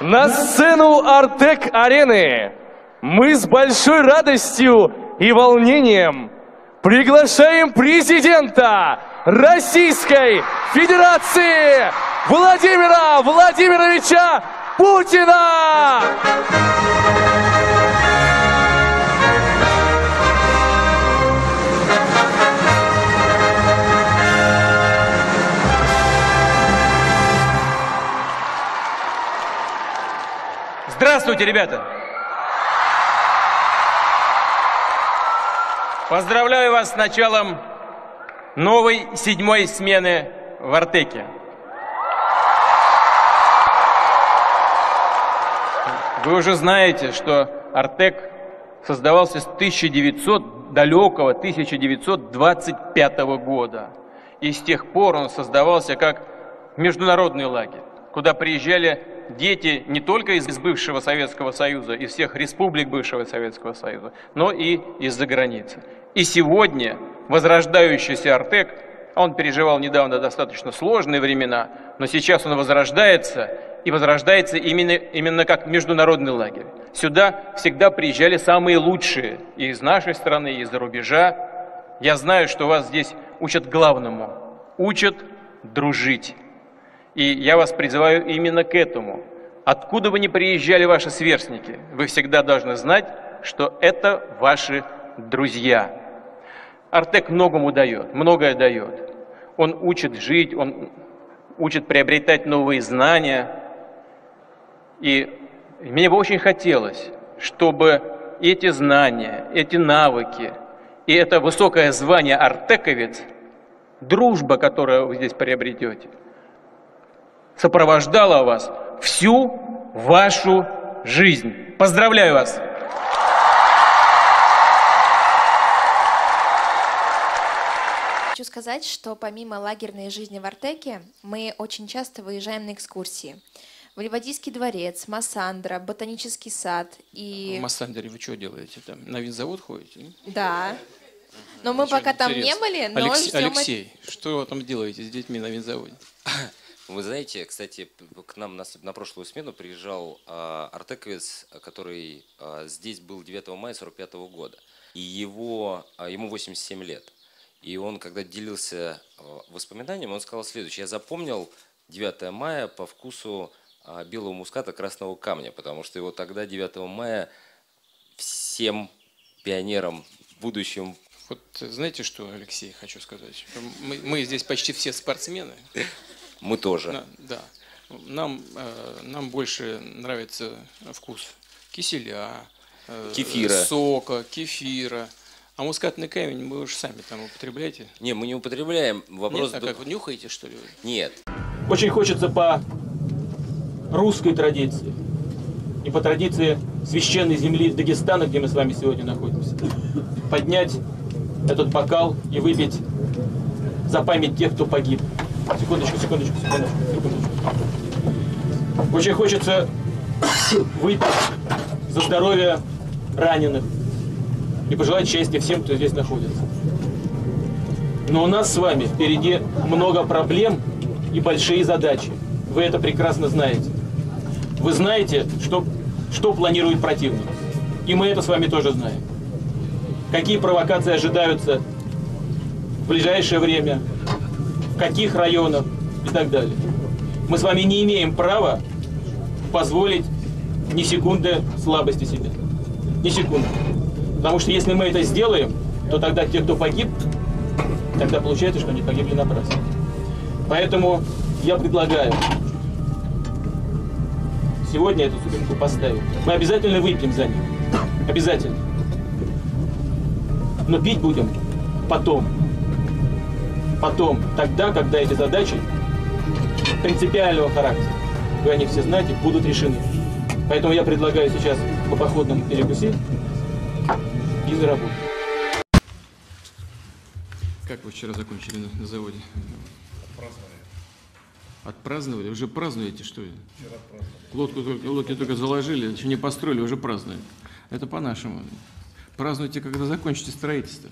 на сцену Артек-арены мы с большой радостью и волнением приглашаем президента Российской Федерации Владимира Владимировича Путина! Здравствуйте, ребята! Поздравляю вас с началом новой седьмой смены в Артеке. Вы уже знаете, что Артек создавался с 1900, далекого 1925 года. И с тех пор он создавался как международный лагерь, куда приезжали дети не только из бывшего Советского Союза, из всех республик бывшего Советского Союза, но и из-за границы. И сегодня возрождающийся Артек, он переживал недавно достаточно сложные времена, но сейчас он возрождается, и возрождается именно, именно как международный лагерь. Сюда всегда приезжали самые лучшие и из нашей страны, и из-за рубежа. Я знаю, что вас здесь учат главному, учат дружить. И я вас призываю именно к этому. Откуда бы ни приезжали ваши сверстники, вы всегда должны знать, что это ваши друзья. Артек многому дает, многое дает. Он учит жить, он учит приобретать новые знания. И мне бы очень хотелось, чтобы эти знания, эти навыки и это высокое звание артековец, дружба, которую вы здесь приобретете – сопровождала вас всю вашу жизнь. Поздравляю вас! Хочу сказать, что помимо лагерной жизни в Артеке, мы очень часто выезжаем на экскурсии. В Ливадийский дворец, Массандра, ботанический сад и... В Массандре вы что делаете там? На винзавод ходите? Да. Но мы пока там не были, но Алекс... ждем... Алексей, что вы там делаете с детьми на винзаводе? Вы знаете, кстати, к нам на, на прошлую смену приезжал э, артековец, который э, здесь был 9 мая 45 года. И его, э, ему 87 лет. И он, когда делился э, воспоминаниями, он сказал следующее. Я запомнил 9 мая по вкусу э, белого муската красного камня, потому что его тогда 9 мая всем пионерам, будущим Вот знаете что, Алексей, хочу сказать? Мы, мы здесь почти все спортсмены. Мы тоже. На- да. Нам, э, нам больше нравится вкус киселя, э, Кефира. сока, кефира. А мускатный камень вы уж сами там употребляете? Не, мы не употребляем. Вопрос... Нет, а как, вы нюхаете, что ли? Нет. Очень хочется по русской традиции и по традиции священной земли Дагестана, где мы с вами сегодня находимся, поднять этот бокал и выпить за память тех, кто погиб. Секундочку, секундочку, секундочку. Очень хочется выпить за здоровье раненых и пожелать счастья всем, кто здесь находится. Но у нас с вами впереди много проблем и большие задачи. Вы это прекрасно знаете. Вы знаете, что, что планирует противник. И мы это с вами тоже знаем. Какие провокации ожидаются в ближайшее время, каких районах и так далее. Мы с вами не имеем права позволить ни секунды слабости себе. Ни секунды. Потому что если мы это сделаем, то тогда те, кто погиб, тогда получается, что они погибли напрасно. Поэтому я предлагаю сегодня эту супинку поставить. Мы обязательно выпьем за них. Обязательно. Но пить будем потом. Потом, тогда, когда эти задачи принципиального характера, вы они все знаете, будут решены. Поэтому я предлагаю сейчас по походному перекусить и заработать. Как вы вчера закончили на, на заводе? Отпраздновали? Уже празднуете, что ли? Вчера праздновали. Лодку только, лодки только заложили, еще не построили, уже празднуют. Это по-нашему. Празднуйте, когда закончите строительство.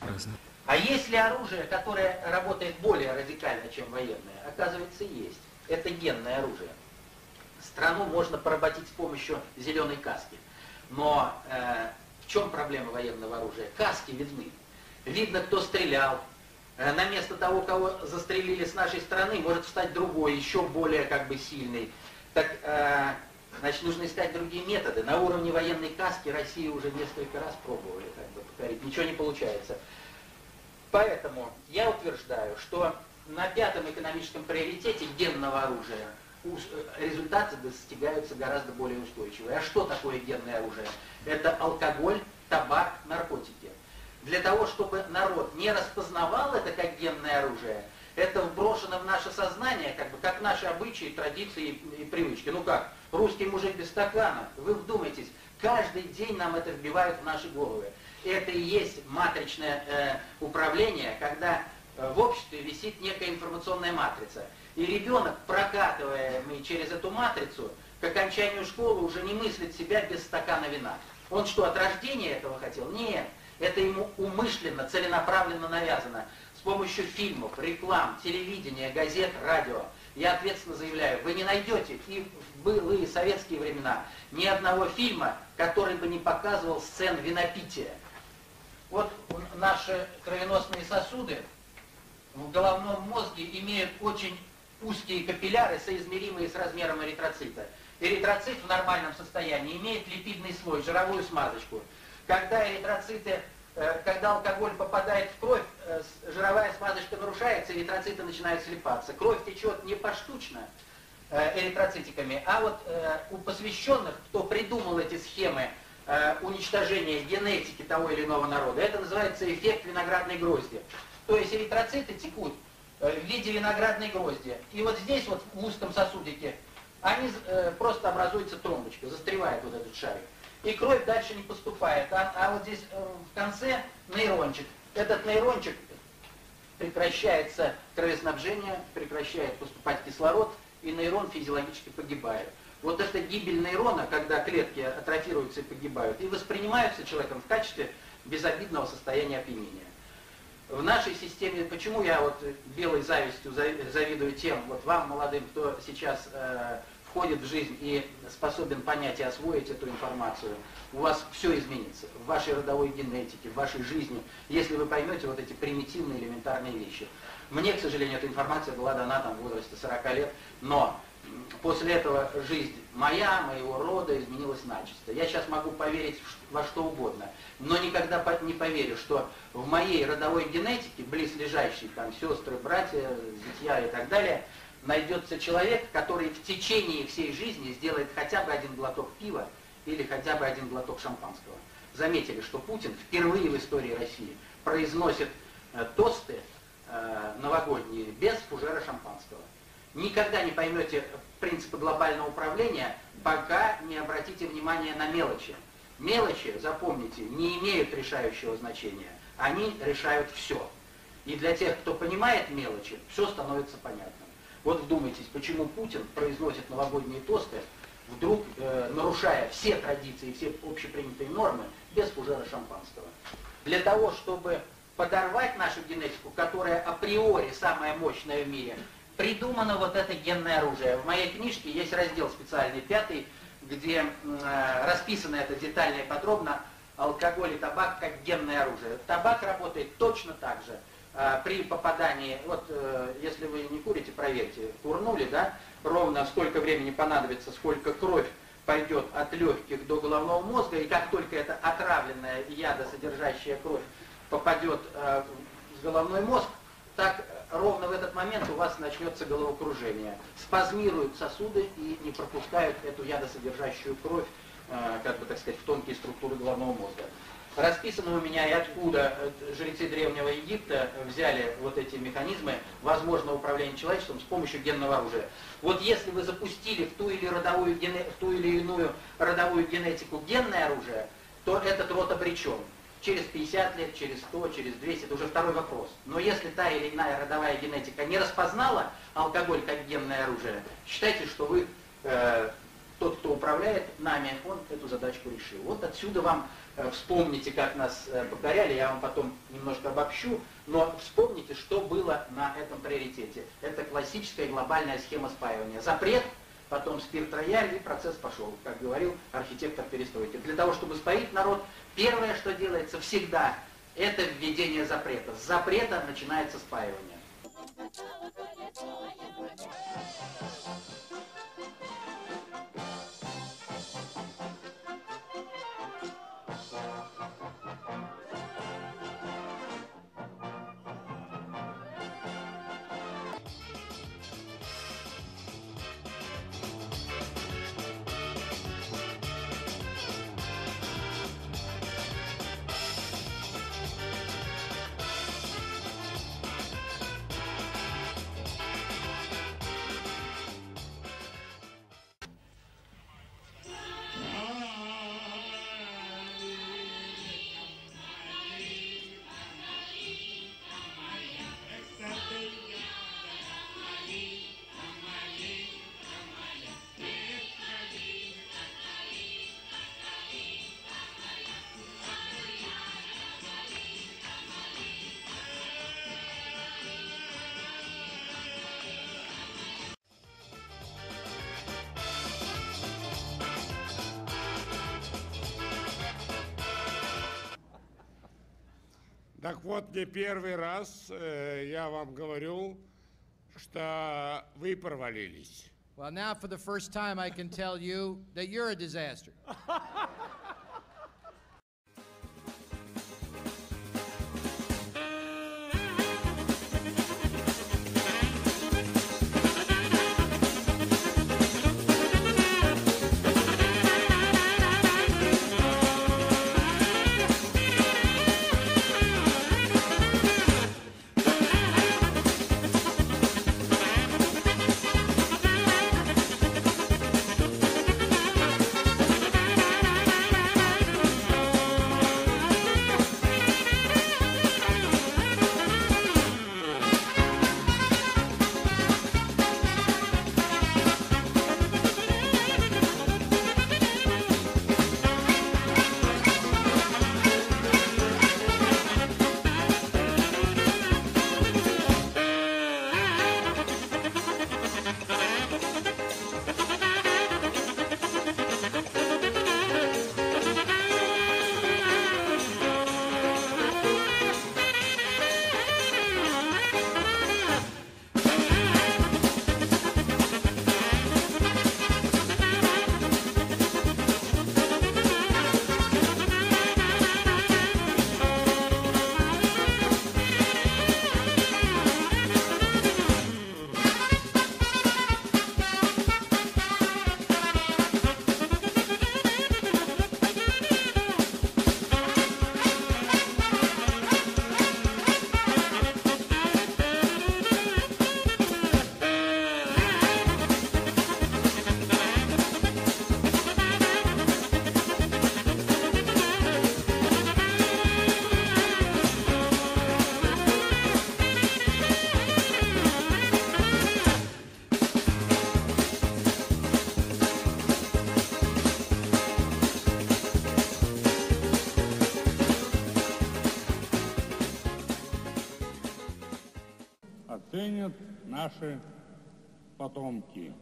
Празднуйте. А есть ли оружие, которое работает более радикально, чем военное? Оказывается, есть. Это генное оружие. страну можно поработить с помощью зеленой каски. Но э, в чем проблема военного оружия? Каски видны. Видно, кто стрелял. Э, на место того, кого застрелили с нашей стороны, может встать другой, еще более как бы сильный. Так, э, значит, нужно искать другие методы. На уровне военной каски Россия уже несколько раз пробовали как бы, покорить. Ничего не получается. Поэтому я утверждаю, что на пятом экономическом приоритете генного оружия результаты достигаются гораздо более устойчивые. А что такое генное оружие? Это алкоголь, табак, наркотики. Для того, чтобы народ не распознавал это как генное оружие, это вброшено в наше сознание, как бы, как наши обычаи, традиции и, и привычки. Ну как, русский мужик без стакана, вы вдумайтесь, каждый день нам это вбивают в наши головы. Это и есть матричное э, управление, когда э, в обществе висит некая информационная матрица. И ребенок, прокатываемый через эту матрицу, к окончанию школы уже не мыслит себя без стакана вина. Он что, от рождения этого хотел? Нет. Это ему умышленно, целенаправленно навязано. С помощью фильмов, реклам, телевидения, газет, радио. Я ответственно заявляю, вы не найдете и в былые советские времена ни одного фильма, который бы не показывал сцен винопития. Вот наши кровеносные сосуды в головном мозге имеют очень узкие капилляры, соизмеримые с размером эритроцита. Эритроцит в нормальном состоянии имеет липидный слой, жировую смазочку. Когда эритроциты, э, когда алкоголь попадает в кровь, э, жировая смазочка нарушается, эритроциты начинают слипаться. Кровь течет не поштучно э, эритроцитиками, а вот у посвященных, кто придумал эти схемы уничтожения генетики того или иного народа, это называется эффект виноградной грозди. То есть эритроциты текут Э, в виде виноградной грозди. И вот здесь вот в узком сосудике они э, просто образуется тромбочка, застревает вот этот шарик. И кровь дальше не поступает. А, а вот здесь э, в конце нейрончик. Этот нейрончик прекращается кровоснабжение, прекращает поступать кислород, и нейрон физиологически погибает. Вот эта гибель нейрона, когда клетки атрофируются и погибают, и воспринимаются человеком в качестве безобидного состояния опьянения в нашей системе, почему я вот белой завистью завидую тем, вот вам, молодым, кто сейчас э, входит в жизнь и способен понять и освоить эту информацию, у вас все изменится в вашей родовой генетике, в вашей жизни, если вы поймете вот эти примитивные элементарные вещи. Мне, к сожалению, эта информация была дана там в возрасте 40 лет, но после этого жизнь моя, моего рода изменилась начисто. Я сейчас могу поверить во что угодно, но никогда не поверю, что в моей родовой генетике, близлежащей, там, сестры, братья, зятья и так далее, найдется человек, который в течение всей жизни сделает хотя бы один глоток пива или хотя бы один глоток шампанского. Заметили, что Путин впервые в истории России произносит э, тосты э, новогодние без фужера шампанского. Никогда не поймете принципы глобального управления, пока не обратите внимание на мелочи. Мелочи, запомните, не имеют решающего значения. Они решают все. И для тех, кто понимает мелочи, все становится понятным. Вот вдумайтесь, почему Путин произносит новогодние тосты, вдруг э, нарушая все традиции, все общепринятые нормы, без фужера шампанского. Для того, чтобы подорвать нашу генетику, которая априори самая мощная в мире, придумано вот это генное оружие. В моей книжке есть раздел специальный, пятый, где э, расписано это детально и подробно, алкоголь и табак как генное оружие. Табак работает точно так же. Э, при попадании, вот э, если вы не курите, проверьте, курнули, да, ровно сколько времени понадобится, сколько кровь пойдет от легких до головного мозга, и как только эта отравленная ядосодержащая кровь попадет э, в головной мозг, так ровно в этот момент у вас начнется головокружение. Спазмируют сосуды и не пропускают эту ядосодержащую кровь, э, как бы так сказать, в тонкие структуры головного мозга. Расписано у меня и откуда э, жрецы Древнего Египта взяли вот эти механизмы возможного управления человечеством с помощью генного оружия. Вот если вы запустили в ту или, родовую, в ту или иную родовую генетику генное оружие, то этот род обречен через 50 лет, через 100, через 200, это уже второй вопрос. Но если та или иная родовая генетика не распознала алкоголь как генное оружие, считайте, что вы, э, тот, кто управляет нами, он эту задачку решил. Вот отсюда вам э, вспомните, как нас э, покоряли, я вам потом немножко обобщу, но вспомните, что было на этом приоритете. Это классическая глобальная схема спаивания. Запрет потом спирт-рояль, и процесс пошел, как говорил архитектор перестройки. Для того, чтобы споить народ, первое, что делается всегда, это введение запрета. С запрета начинается спаивание. Так вот, не первый раз э, я вам говорю, что вы провалились. Well, now for the first time, I can tell you that you're a disaster. Оценят наши потомки.